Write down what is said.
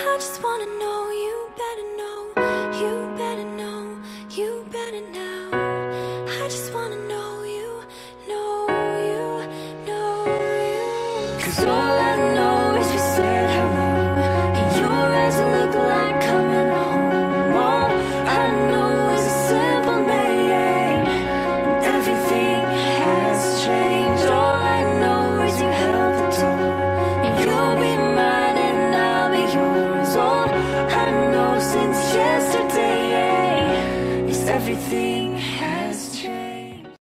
I just wanna know you better know, you better know, you better now. I just wanna know you, know you, know you. Cause all everything